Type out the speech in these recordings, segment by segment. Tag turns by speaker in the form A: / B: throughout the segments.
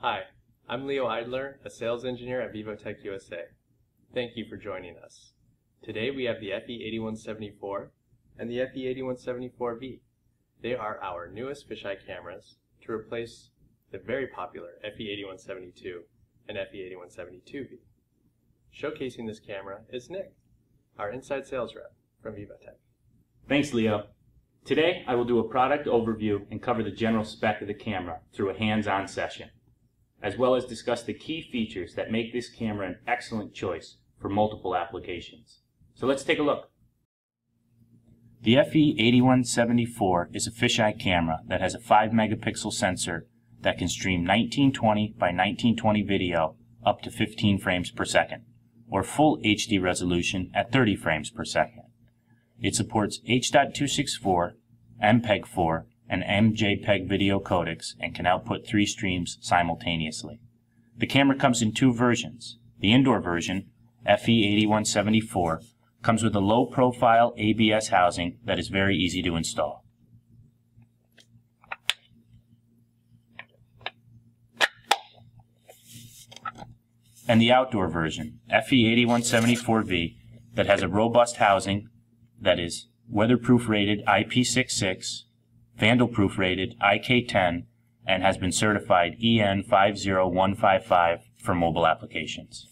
A: Hi, I'm Leo Eidler, a sales engineer at Vivotek USA. Thank you for joining us. Today we have the FE8174 and the FE8174V. They are our newest fisheye cameras to replace the very popular FE8172 and FE8172V. Showcasing this camera is Nick, our inside sales rep from Vivotek.
B: Thanks, Leo. Today, I will do a product overview and cover the general spec of the camera through a hands-on session, as well as discuss the key features that make this camera an excellent choice for multiple applications. So let's take a look. The FE8174 is a fisheye camera that has a 5 megapixel sensor that can stream 1920 by 1920 video up to 15 frames per second, or full HD resolution at 30 frames per second. It supports H.264, MPEG-4, and MJPEG video codecs and can output three streams simultaneously. The camera comes in two versions. The indoor version, FE8174, comes with a low-profile ABS housing that is very easy to install. And the outdoor version, FE8174V, that has a robust housing that is weatherproof rated IP66, vandal-proof rated IK10, and has been certified EN 50155 for mobile applications.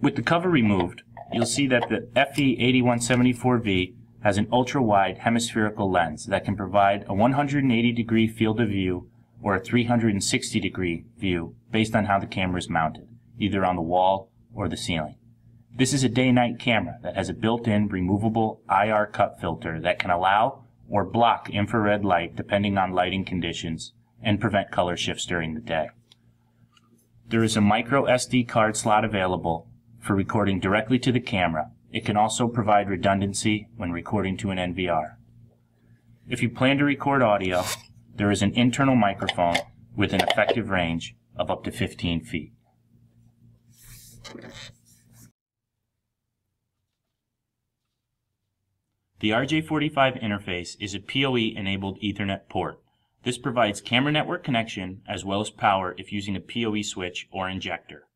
B: With the cover removed, you'll see that the FE8174V has an ultra-wide hemispherical lens that can provide a 180 degree field of view or a 360 degree view based on how the camera is mounted, either on the wall or the ceiling. This is a day-night camera that has a built-in removable IR cut filter that can allow or block infrared light depending on lighting conditions and prevent color shifts during the day. There is a micro SD card slot available for recording directly to the camera. It can also provide redundancy when recording to an NVR. If you plan to record audio, there is an internal microphone with an effective range of up to 15 feet. The RJ45 interface is a PoE-enabled Ethernet port. This provides camera network connection as well as power if using a PoE switch or injector.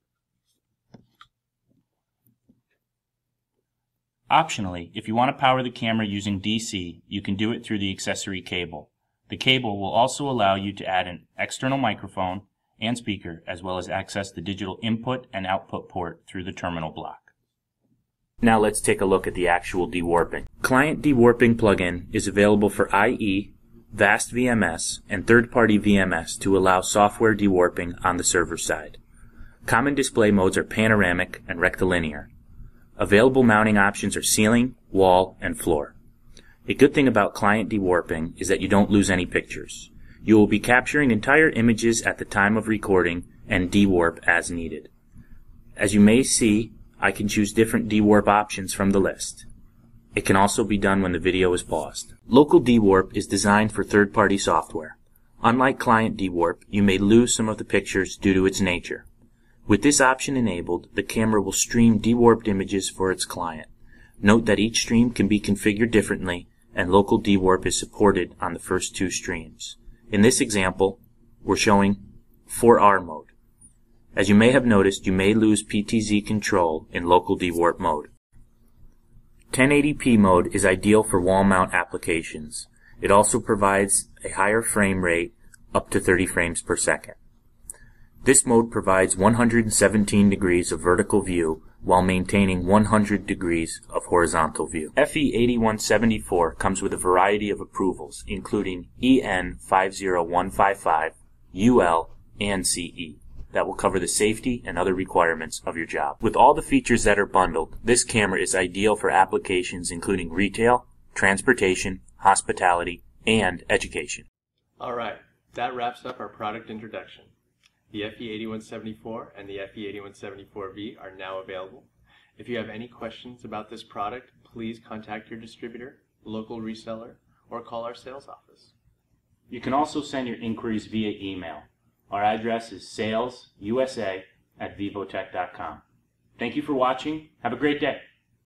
B: Optionally, if you want to power the camera using DC, you can do it through the accessory cable. The cable will also allow you to add an external microphone and speaker as well as access the digital input and output port through the terminal block. Now let's take a look at the actual dewarping. Client dewarping plugin is available for IE, VAST VMS, and third-party VMS to allow software dewarping on the server side. Common display modes are panoramic and rectilinear. Available mounting options are ceiling, wall, and floor. A good thing about client dewarping is that you don't lose any pictures. You will be capturing entire images at the time of recording and dewarp as needed. As you may see, I can choose different dewarp options from the list. It can also be done when the video is paused. Local dewarp is designed for third-party software. Unlike client dewarp, you may lose some of the pictures due to its nature. With this option enabled, the camera will stream dewarped images for its client. Note that each stream can be configured differently, and local dewarp is supported on the first two streams. In this example, we're showing 4R mode. As you may have noticed, you may lose PTZ control in local dewarp mode. 1080p mode is ideal for wall mount applications. It also provides a higher frame rate up to 30 frames per second. This mode provides 117 degrees of vertical view while maintaining 100 degrees of horizontal view. FE8174 comes with a variety of approvals, including EN 50155, UL, and CE that will cover the safety and other requirements of your job. With all the features that are bundled, this camera is ideal for applications including retail, transportation, hospitality, and education.
A: Alright, that wraps up our product introduction. The FE8174 and the FE8174V are now available. If you have any questions about this product, please contact your distributor, local reseller, or call our sales office.
B: You can also send your inquiries via email our address is salesusa at vivotek.com. Thank you for watching. Have a great day.